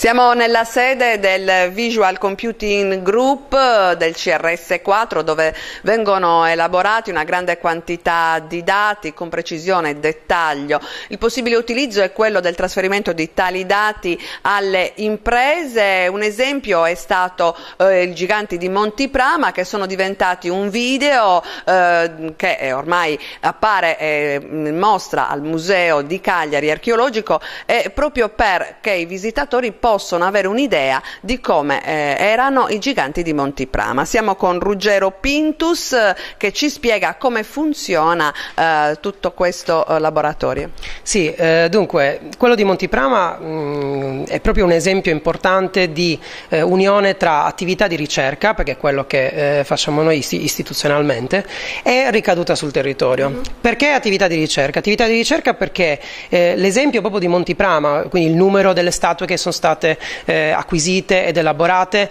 Siamo nella sede del Visual Computing Group del CRS4 dove vengono elaborati una grande quantità di dati con precisione e dettaglio. Il possibile utilizzo è quello del trasferimento di tali dati alle imprese. Un esempio è stato eh, i giganti di Montiprama che sono diventati un video eh, che ormai appare e mostra al Museo di Cagliari archeologico e proprio perché i visitatori possano possono avere un'idea di come eh, erano i giganti di Montiprama. Siamo con Ruggero Pintus eh, che ci spiega come funziona eh, tutto questo eh, laboratorio. Sì, eh, dunque, quello di Montiprama mh, mm, è proprio un esempio importante di unione tra attività di ricerca, perché è quello che facciamo noi istituzionalmente, e ricaduta sul territorio. Mm -hmm. Perché attività di ricerca? Attività di ricerca perché l'esempio proprio di Montiprama, quindi il numero delle statue che sono state state eh, acquisite ed elaborate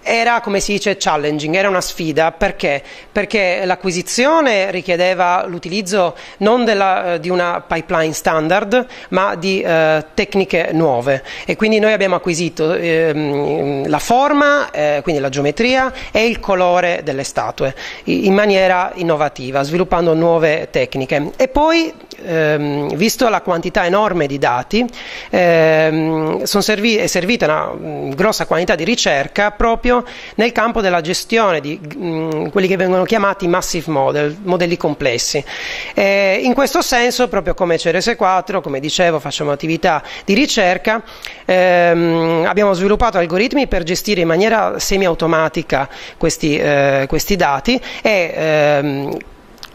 era, come si dice, challenging, era una sfida perché? Perché l'acquisizione richiedeva l'utilizzo non della, eh, di una pipeline standard, ma di eh, tecniche nuove e quindi noi abbiamo acquisito eh, la forma, eh, quindi la geometria e il colore delle statue in maniera innovativa, sviluppando nuove tecniche. E poi, ehm, visto la quantità enorme di dati, ehm, servi- è servita una mh, grossa quantità di ricerca proprio nel campo della gestione di mh, mm, quelli che vengono chiamati massive model, modelli complessi. Eh, in questo senso, proprio come CRS4, come dicevo, facciamo attività di ricerca, ehm, abbiamo sviluppato algoritmi per gestire in maniera semi-automatica questi, eh, questi dati e ehm,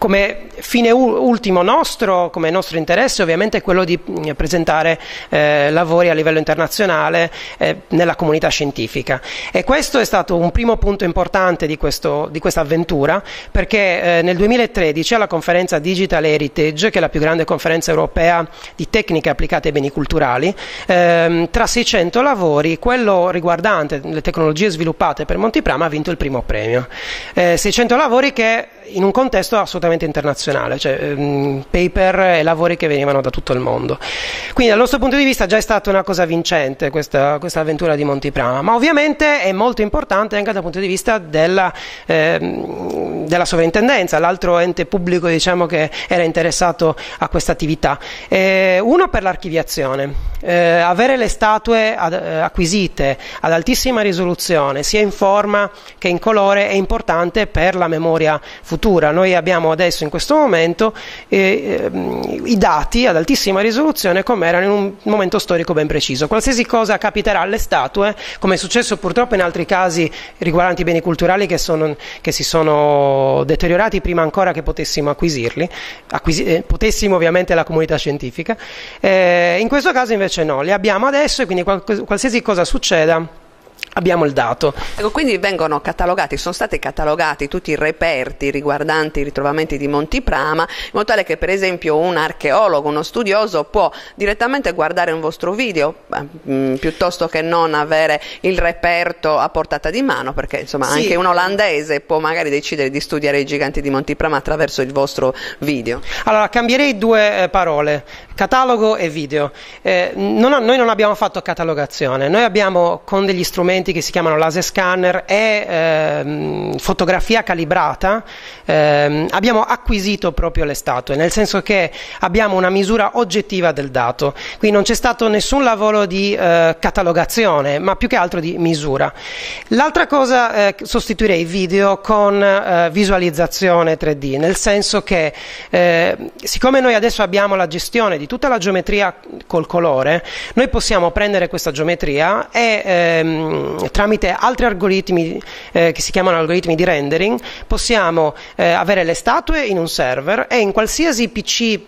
come fine ultimo nostro, come nostro interesse ovviamente è quello di mm, presentare eh, lavori a livello internazionale eh, nella comunità scientifica. E questo è stato un primo punto importante di, questo, di questa avventura perché eh, nel 2013 alla conferenza Digital Heritage che è la più grande conferenza europea di tecniche applicate ai beni culturali ehm, tra 600 lavori quello riguardante le tecnologie sviluppate per Montiprama ha vinto il primo premio. 600 eh, lavori che in un contesto assolutamente internazionale, cioè um, paper e lavori che venivano da tutto il mondo. Quindi dal nostro punto di vista già è stata una cosa vincente questa, questa avventura di Montiprama, ma ovviamente è molto importante anche dal punto di vista della, eh, della sovrintendenza, l'altro ente pubblico diciamo, che era interessato a questa attività. Eh, uno per l'archiviazione, eh, avere le statue ad, eh, acquisite ad altissima risoluzione, sia in forma che in colore, è importante per la memoria futura. Noi abbiamo adesso in questo momento eh, eh, i dati ad altissima risoluzione come erano in un momento storico ben preciso. Qualsiasi cosa capiterà alle statue, come è successo purtroppo in altri casi riguardanti i beni culturali che, sono, che si sono deteriorati prima ancora che potessimo acquisirli, acquisi, eh, potessimo ovviamente la comunità scientifica, eh, in questo caso invece no, li abbiamo adesso e quindi qualsiasi cosa succeda abbiamo il dato. Ecco, quindi vengono catalogati, sono stati catalogati tutti i reperti riguardanti i ritrovamenti di Montiprama, in modo tale che per esempio un archeologo, uno studioso può direttamente guardare un vostro video mm, piuttosto che non avere il reperto a portata di mano, perché insomma sì. anche un olandese può magari decidere di studiare i giganti di Montiprama attraverso il vostro video. Allora, cambierei due eh, parole, catalogo e video. Eh, non, noi non abbiamo fatto catalogazione, noi abbiamo con degli strumenti strumenti che si chiamano laser scanner e ehm, fotografia calibrata, ehm, abbiamo acquisito proprio le statue, nel senso che abbiamo una misura oggettiva del dato. Qui non c'è stato nessun lavoro di eh, catalogazione, ma più che altro di misura. L'altra cosa, eh, sostituirei video con eh, visualizzazione 3D, nel senso che eh, siccome noi adesso abbiamo la gestione di tutta la geometria col colore, noi possiamo prendere questa geometria e ehm, tramite altri algoritmi eh, che si chiamano algoritmi di rendering possiamo eh, avere le statue in un server e in qualsiasi PC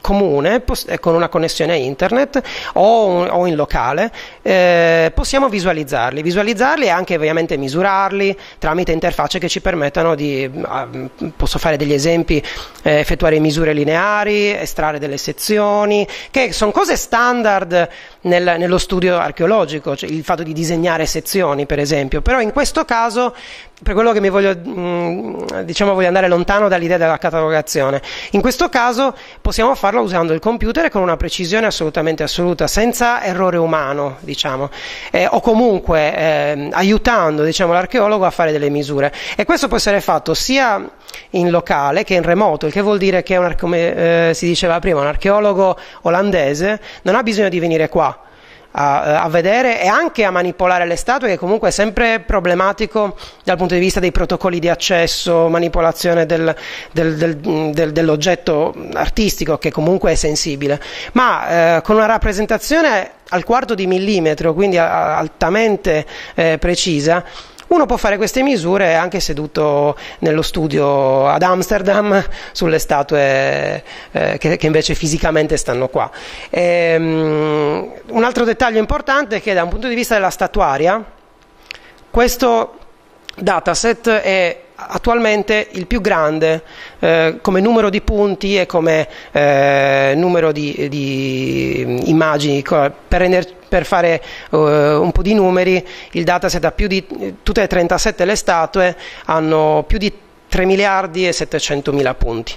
comune eh, con una connessione a internet o, o in locale eh, possiamo visualizzarli. Visualizzarli e anche ovviamente misurarli tramite interfacce che ci permettano di uh, posso fare degli esempi eh, effettuare misure lineari estrarre delle sezioni che sono cose standard nel, nello studio archeologico cioè il fatto di disegnare sezioni per esempio. Però in questo caso per quello che mi voglio, mm, diciamo, voglio andare lontano dall'idea della catalogazione. In questo caso possiamo farlo usando il computer con una precisione assolutamente assoluta, senza errore umano, diciamo, eh, o comunque eh, aiutando diciamo, l'archeologo a fare delle misure. E questo può essere fatto sia in locale che in remoto, il che vuol dire che, un, come eh, si diceva prima, un archeologo olandese non ha bisogno di venire qua a, a, vedere e anche a manipolare le statue, che comunque è sempre problematico dal punto di vista dei protocolli di accesso, manipolazione del, del, del, dell'oggetto artistico, che comunque è sensibile, ma eh, con una rappresentazione al quarto di millimetro, quindi altamente eh, precisa, uno può fare queste misure anche seduto nello studio ad Amsterdam sulle statue eh, che, che, invece fisicamente stanno qua. E, um, un altro dettaglio importante è che da un punto di vista della statuaria, questo dataset è attualmente il più grande eh, come numero di punti e come eh, numero di, di immagini per, ener- per fare uh, un po' di numeri, il dataset ha più di, tutte e 37 le statue hanno più di 3 miliardi e 700 mila punti.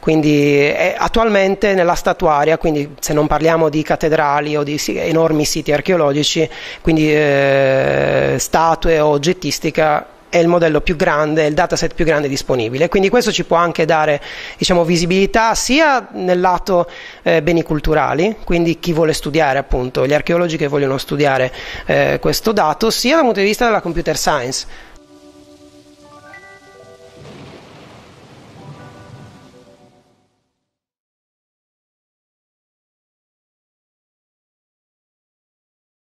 Quindi è attualmente nella statuaria, quindi se non parliamo di cattedrali o di enormi siti archeologici, quindi eh, statue o oggettistica, è il modello più grande, il dataset più grande disponibile. Quindi questo ci può anche dare diciamo, visibilità sia nel lato eh, beni culturali, quindi chi vuole studiare appunto, gli archeologi che vogliono studiare eh, questo dato, sia dal punto di vista della computer science